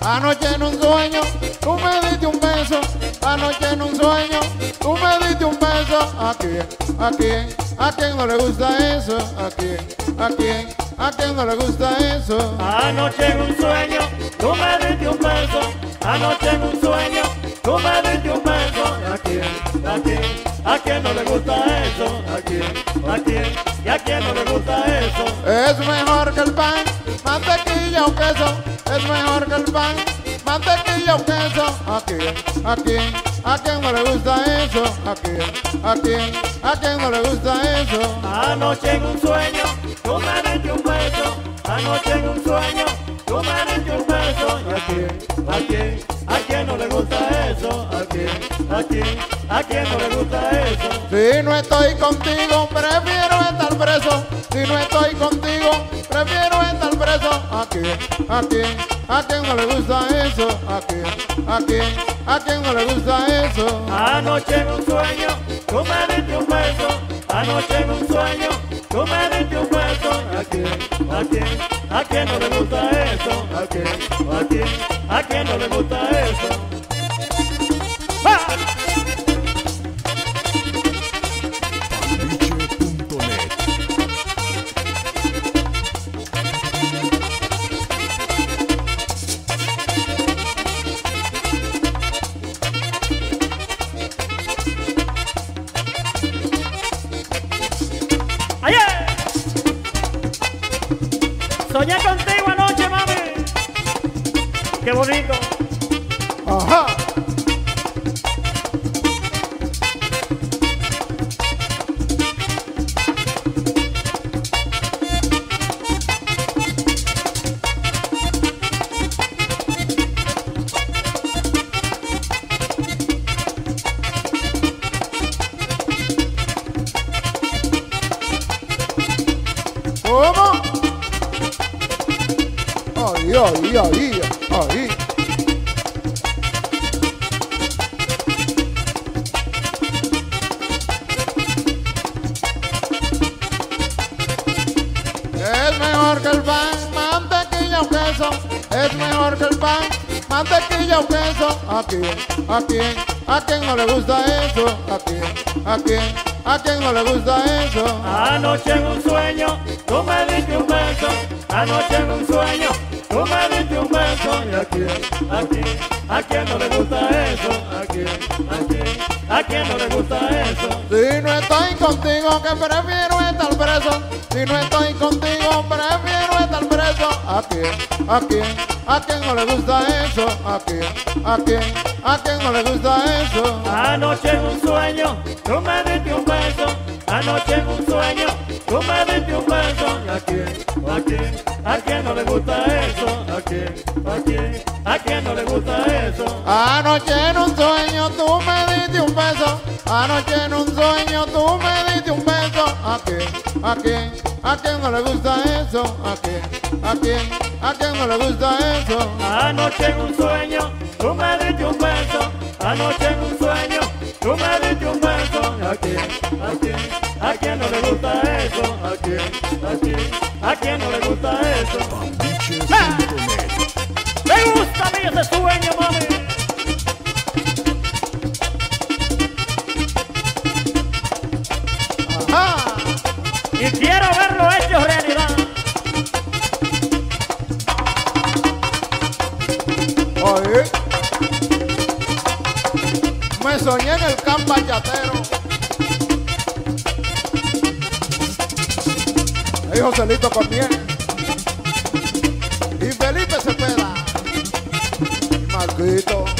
Anoche en un sueño, tú me diste un beso. Anoche en un sueño, tú me diste un beso. ¿A quién? ¿A quién? ¿A quién no le gusta eso? ¿A quién? ¿A quién? ¿A quién no le gusta eso? Anoche en un sueño, tú me diste un beso. Anoche en un sueño, tú me diste un beso. ¿A quién? ¿A quién? ¿A quién no le gusta eso? ¿A quién? ¿A quién? ¿Y a quién no le gusta eso? Es mejor que el pan, mantequilla o queso. Es mejor que el pan, mantequilla o queso. ¿A quién? ¿A quién no le gusta eso? ¿A quién? ¿A quién no le gusta eso? Anoche en un sueño, tú me diste un beso. Anoche en un sueño, tú me diste un beso. ¿Y a quién? ¿A quién no le gusta eso? ¿A quién? ¿A quién no le gusta eso? Si no estoy contigo, prefiero estar preso. Si no estoy contigo, prefiero estar preso. ¿A quién? ¿A quién? ¿A quién no le gusta eso? ¿A quién? ¿A quién? ¿A quién no le gusta eso? Anoche en un sueño, tú me diste un beso. Anoche en un sueño, tú me diste un beso. ¿A quién? ¿A quién? ¿A quién no le gusta eso? ¿A quién? ¿A quién? ¿A quién no le gusta eso? Soñé contigo anoche, mami. Qué bonito. Ajá. Ahí, ahí, ahí. Es mejor que el pan, mantequilla o queso. Es mejor que el pan, mantequilla o queso. ¿A quién? ¿A quién? ¿A quién no le gusta eso? ¿A quién? ¿A quién? ¿A quién no le gusta eso? Anoche en un sueño, tú me diste un beso. Anoche en un sueño, a quién? ¿A quién? ¿A quién no le gusta eso? ¿A quién? ¿A quién? ¿A quién no le gusta eso? Si no estoy contigo, que prefiero estar preso. Si no estoy contigo, prefiero estar preso. ¿A quién? ¿A quién? ¿A quién no le gusta eso? ¿A quién? ¿A quién? ¿A quién no le gusta eso? Anoche en un sueño, tú me diste un beso. Anoche en un sueño, tú me diste un beso. ¿Y a quién? ¿A quién? ¿A quién no le gusta eso? ¿A quién? ¿A quién? ¿A quién no le gusta eso? Anoche en un sueño tú me diste un beso. Anoche en un sueño tú me diste un beso. ¿A quién? ¿A quién? ¿A quién no le gusta eso? ¿A quién? ¿A quién? ¿A quién no le gusta eso? Anoche en un sueño, tú me diste un beso. Anoche en un sueño, tú me diste un beso. ¿A quién? ¿A quién no le gusta eso? ¿A quién? ¿A quién? ¿A quién no le gusta eso? Aliche.net. Me gusta a mí ese sueño, mami. Ajá. Y quiero verlo hecho realidad. Oye. Me soñé en el campo. Ahí Joselito Corniel. Y Felipe Cepeda. Y Marquito.